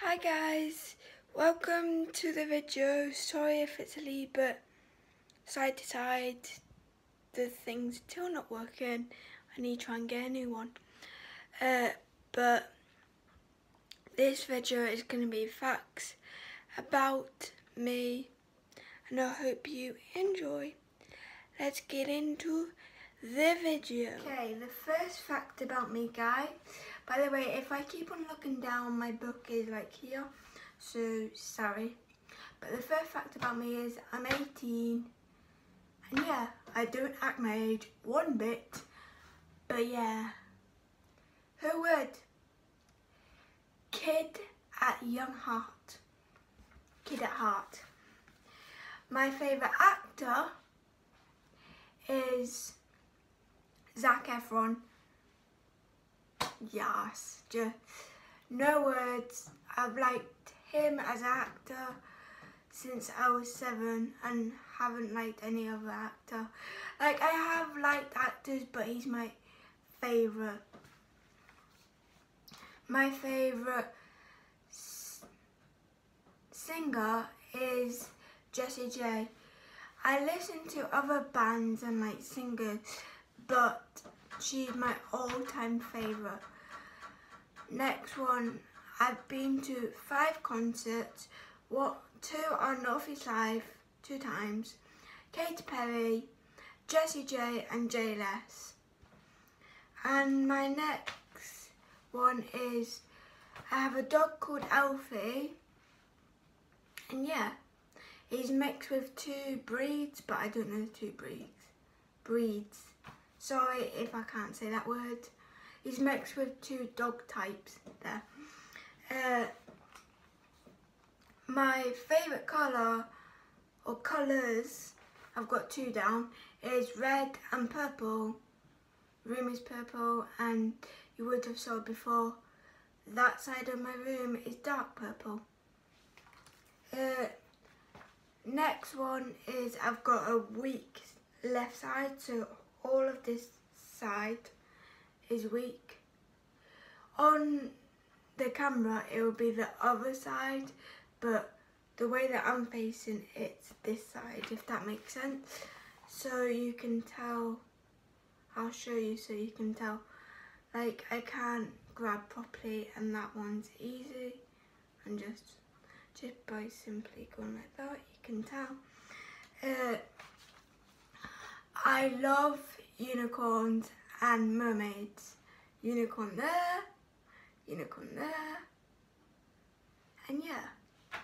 Hi guys, welcome to the video. Sorry if it's a little bit side to side. The thing's still not working. I need to try and get a new one. Uh, but this video is going to be facts about me and I hope you enjoy. Let's get into the video. Okay, the first fact about me guys by the way, if I keep on looking down, my book is like here, so sorry. But the first fact about me is I'm 18, and yeah, I don't act my age one bit, but yeah. Who would? Kid at young heart. Kid at heart. My favourite actor is Zac Efron yes, just no words. I've liked him as an actor since I was seven and haven't liked any other actor. Like I have liked actors but he's my favourite. My favourite singer is Jessie J. I listen to other bands and like singers but she's my all-time favourite. Next one, I've been to five concerts, what two on North Live, two times, Katy Perry, Jessie J and Jay Les. And my next one is, I have a dog called Alfie, and yeah, he's mixed with two breeds, but I don't know the two breeds. Breeds. Sorry if I can't say that word. He's mixed with two dog types there. Uh, my favourite colour, or colours, I've got two down, is red and purple. Room is purple and you would have saw before, that side of my room is dark purple. Uh, next one is I've got a weak left side, so all of this side is weak. On the camera it will be the other side but the way that I'm facing it's this side if that makes sense. So you can tell, I'll show you so you can tell. Like I can't grab properly and that one's easy and just just by simply going like that you can tell. Uh, I love unicorns and mermaids. Unicorn there, unicorn there, and yeah.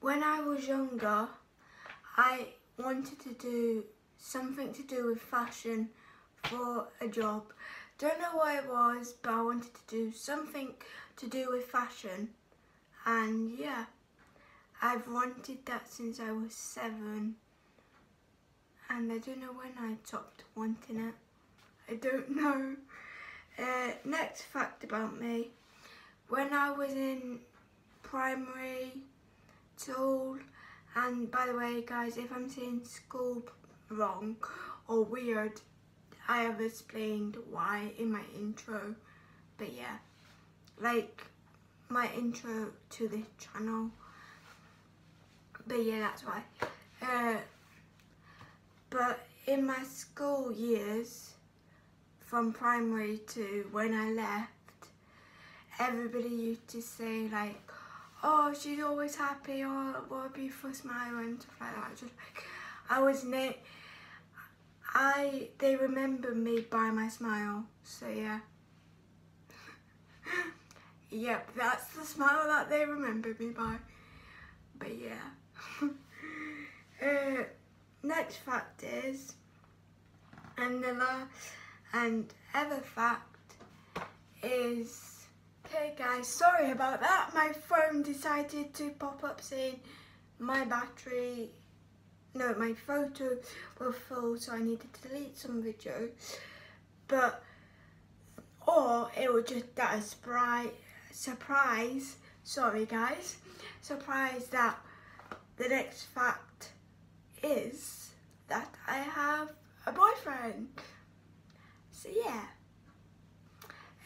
When I was younger, I wanted to do something to do with fashion for a job. Don't know what it was, but I wanted to do something to do with fashion. And yeah, I've wanted that since I was seven and I don't know when I stopped wanting it. I don't know. Uh, next fact about me. When I was in primary school, and by the way guys, if I'm saying school wrong or weird, I have explained why in my intro. But yeah, like my intro to this channel. But yeah, that's why. Uh, but in my school years, from primary to when I left, everybody used to say like, oh, she's always happy, or oh, what a beautiful smile and stuff like that. Just like, I was ne I, they remember me by my smile, so yeah. yep, that's the smile that they remember me by. But yeah. uh, next fact is, and the last and ever fact is, okay guys, sorry about that, my phone decided to pop up saying my battery, no, my photo was full, so I needed to delete some videos, but, or it was just that a surprise, surprise, sorry guys, surprise that the next fact is that I have a boyfriend. So yeah.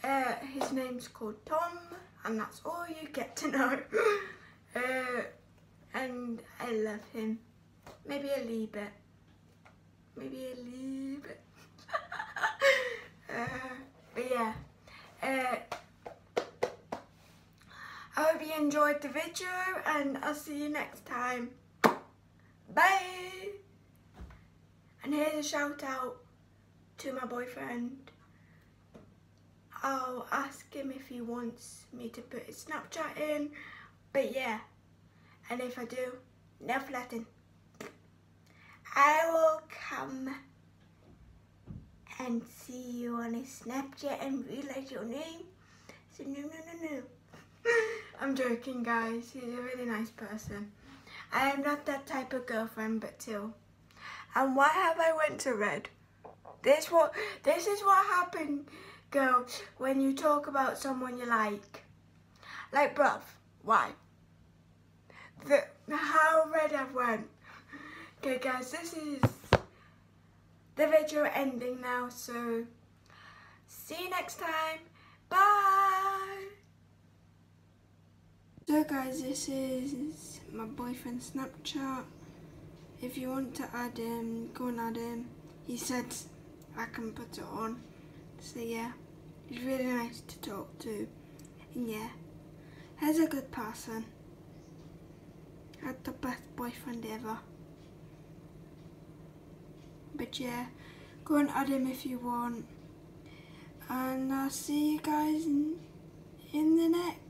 Uh, his name's called Tom and that's all you get to know. uh, and I love him. Maybe a little bit. Maybe a little bit. uh, but yeah. Uh, I hope you enjoyed the video and I'll see you next time. Bye! And here's a shout out to my boyfriend. I'll ask him if he wants me to put his Snapchat in. But yeah, and if I do, no flatting. I will come and see you on his Snapchat and realise your name. So no, no, no, no. I'm joking, guys. He's a really nice person. I am not that type of girlfriend, but still. And why have I went to red? This what this is what happened, girl, when you talk about someone you like. Like bruv, why? The how red I went. Okay guys, this is the video ending now, so see you next time. Bye! So guys, this is my boyfriend's Snapchat. If you want to add him, go and add him. He said I can put it on. So yeah, he's really nice to talk to. And yeah, he's a good person. Had the best boyfriend ever. But yeah, go and add him if you want. And I'll see you guys in, in the next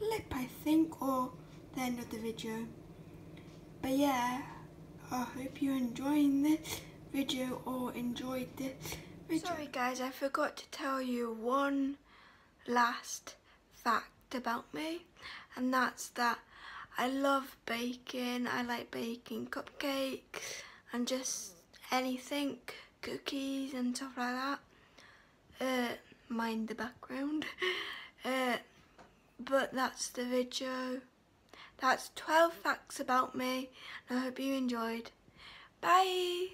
clip, I think, or the end of the video. But yeah, I hope you're enjoying this video or enjoyed this video. Sorry guys, I forgot to tell you one last fact about me, and that's that I love baking. I like baking cupcakes and just anything, cookies and stuff like that. Uh, mind the background. uh, but that's the video. That's 12 facts about me. I hope you enjoyed. Bye!